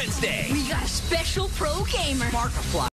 Wednesday. We got a special pro gamer. Markiplier.